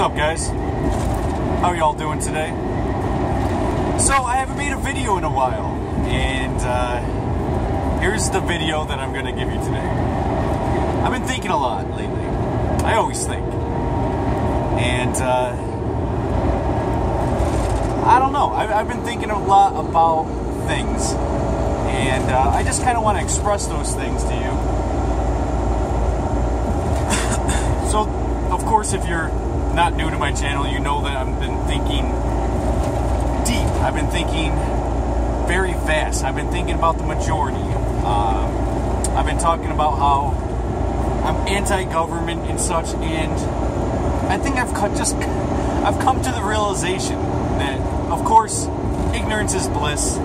up, guys? How y'all doing today? So, I haven't made a video in a while, and uh, here's the video that I'm to give you today. I've been thinking a lot lately. I always think. And, uh, I don't know. I've, I've, been thinking a lot about things, and uh, I just kind of want to express those things to you. so, of course, if you're not new to my channel, you know that I've been thinking deep. I've been thinking very fast. I've been thinking about the majority. Um, I've been talking about how I'm anti-government and such, and I think I've just I've come to the realization that, of course, ignorance is bliss.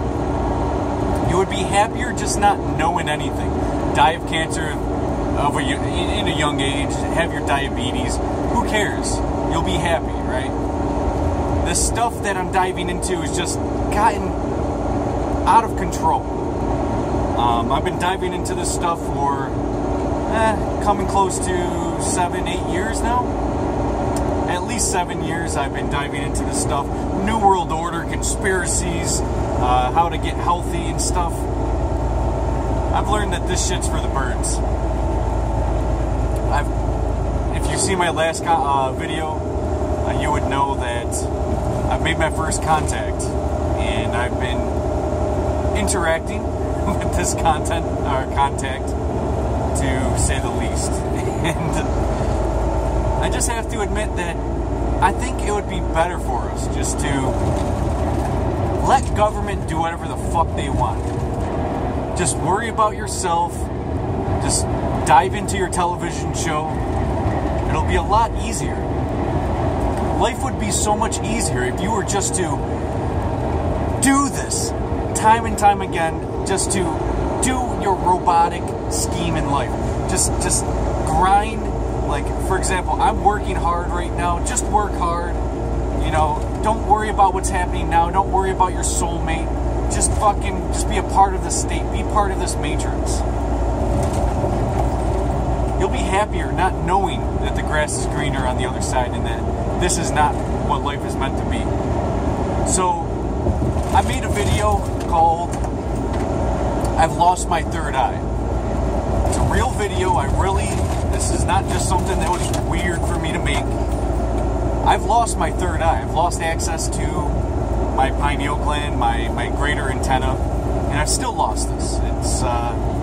You would be happier just not knowing anything. Die of cancer of a, in a young age, have your diabetes. Who cares? You'll be happy, right? The stuff that I'm diving into has just gotten out of control. Um, I've been diving into this stuff for eh, coming close to seven, eight years now. At least seven years I've been diving into this stuff. New World Order, conspiracies, uh, how to get healthy and stuff. I've learned that this shit's for the birds. I've you see my last uh, video, uh, you would know that I've made my first contact, and I've been interacting with this content or contact, to say the least. And I just have to admit that I think it would be better for us just to let government do whatever the fuck they want. Just worry about yourself. Just dive into your television show It'll be a lot easier. Life would be so much easier if you were just to do this time and time again, just to do your robotic scheme in life. Just just grind like for example, I'm working hard right now. Just work hard. You know, don't worry about what's happening now. Don't worry about your soulmate. Just fucking just be a part of the state. Be part of this matrix you'll be happier not knowing that the grass is greener on the other side and that this is not what life is meant to be. So, I made a video called I've Lost My Third Eye. It's a real video. I really, this is not just something that was weird for me to make. I've lost my third eye. I've lost access to my pineal gland, my, my greater antenna, and I've still lost this. It's, uh,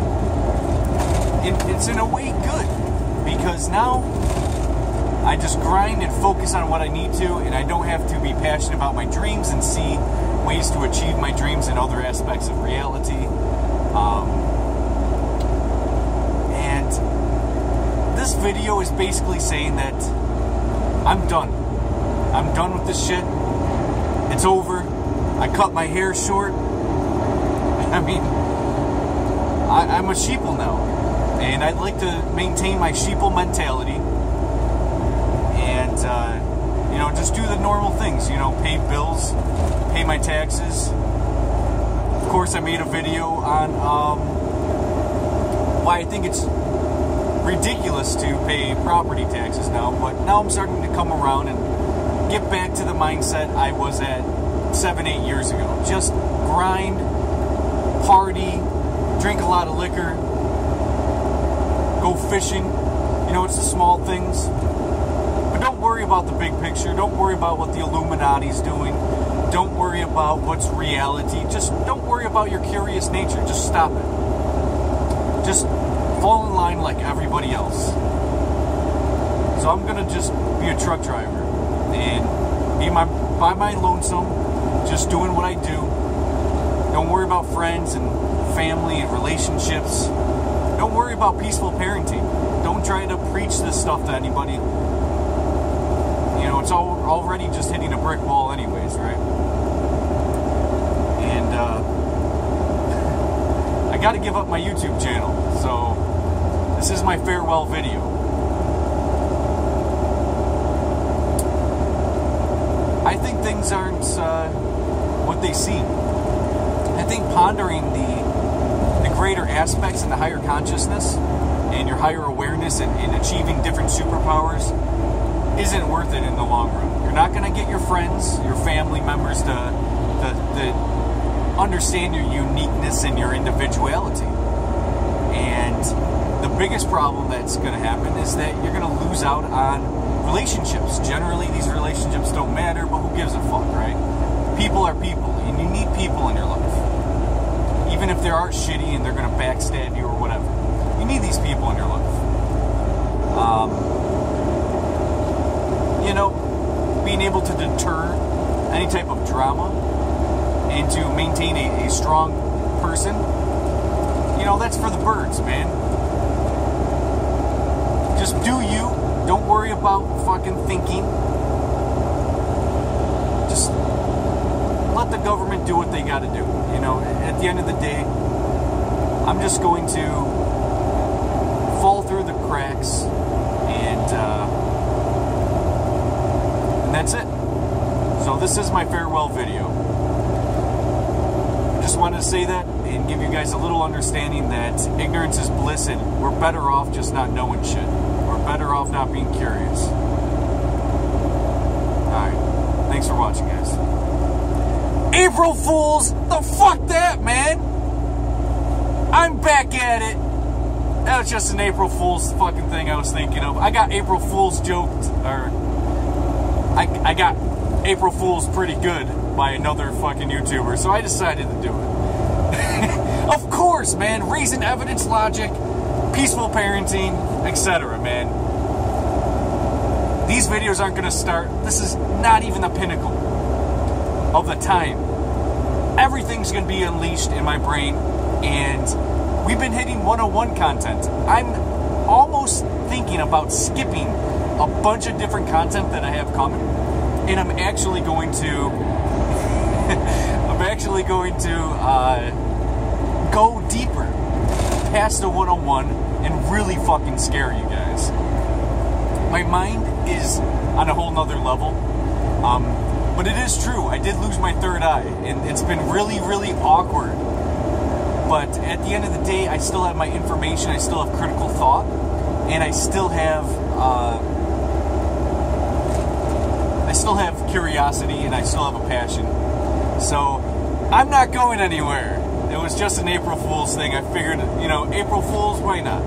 it, it's in a way good because now I just grind and focus on what I need to, and I don't have to be passionate about my dreams and see ways to achieve my dreams in other aspects of reality. Um, and this video is basically saying that I'm done. I'm done with this shit. It's over. I cut my hair short. I mean, I, am a sheeple now and I'd like to maintain my sheeple mentality and uh, you know just do the normal things you know pay bills pay my taxes. Of course I made a video on um, why I think it's ridiculous to pay property taxes now but now I'm starting to come around and get back to the mindset I was at seven eight years ago. Just grind party drink a lot of liquor fishing. You know, it's the small things. But don't worry about the big picture. Don't worry about what the Illuminati's doing. Don't worry about what's reality. Just don't worry about your curious nature. Just stop it. Just fall in line like everybody else. So I'm gonna just be a truck driver and be my by my lonesome, just doing what I do. Don't worry about friends and family and relationships. Don't worry about peaceful parenting. Don't try to preach this stuff to anybody. You know, it's all, already just hitting a brick wall, anyways, right? And uh, I got to give up my YouTube channel, so this is my farewell video. I think things aren't uh, what they seem. I think pondering the greater aspects in the higher consciousness and your higher awareness and, achieving different superpowers isn't worth it in the long run. You're not going to get your friends, your family members to, to, to understand your uniqueness and your individuality. And the biggest problem that's going to happen is that you're going to lose out on relationships. Generally, these relationships don't matter, but who gives a fuck, right? People are people, and you need people in your life. If they are shitty and they're going to backstab you or whatever. You need these people in your life. Um, you know, being able to deter any type of drama and to maintain a, a strong person, you know, that's for the birds, man. Just do you. Don't worry about fucking thinking. Just let the government do what they got to do. You know, at the end of the day, I'm just going to fall through the cracks and uh, and that's it. So this is my farewell video. Just wanted to say that and give you guys a little understanding that ignorance is bliss and we're better off just not knowing shit. We're better off not being curious. Alright. Thanks for watching, guys. April Fools! The fuck that, man! I'm back at it! That was just an April Fool's fucking thing I was thinking of. I got April Fool's joked, or I, I got April Fool's pretty good by another fucking YouTuber, so I decided to do it. of course, man. Reason, evidence, logic, peaceful parenting, etc., man. These videos aren't going to start. This is not even the pinnacle of the time. Everything's going to be unleashed in my brain, and We've been hitting 101 content. I'm almost thinking about skipping a bunch of different content that I have coming, and I'm actually going to, I'm actually going to uh, go deeper past the 101 and really fucking scare you guys. My mind is on a whole nother level. Um, but it is true, I did lose my third eye, and it's been really, really awkward but at the end of the day, I still have my information, I still have critical thought, and I still have uh, I still have curiosity and I still have a passion. So I'm not going anywhere. It was just an April Fool's thing. I figured, you know, April Fool's, why not?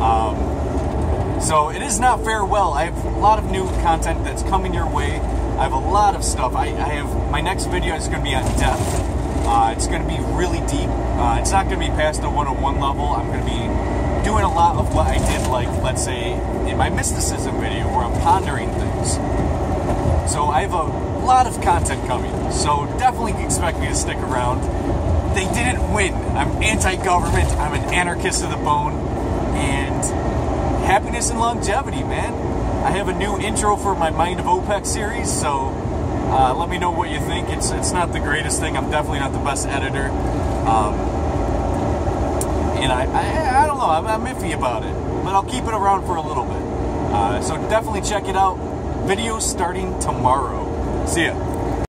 Um, so it is not farewell. I have a lot of new content that's coming your way. I have a lot of stuff. I, I have my next video is going to be on death. Uh, it's going to be really deep. Uh, it's not going to be past the 101 level. I'm going to be doing a lot of what I did, like, let's say, in my mysticism video, where I'm pondering things. So I have a lot of content coming. So definitely expect me to stick around. They didn't win. I'm anti-government. I'm an anarchist to the bone. And happiness and longevity, man. I have a new intro for my Mind of Opex series, so uh, let me know what you think. It's it's not the greatest thing. I'm definitely not the best editor. Um, and I, I, I, don't know. I'm, I'm, iffy about it. But I'll keep it around for a little bit. Uh, so definitely check it out. Videos starting tomorrow. See ya.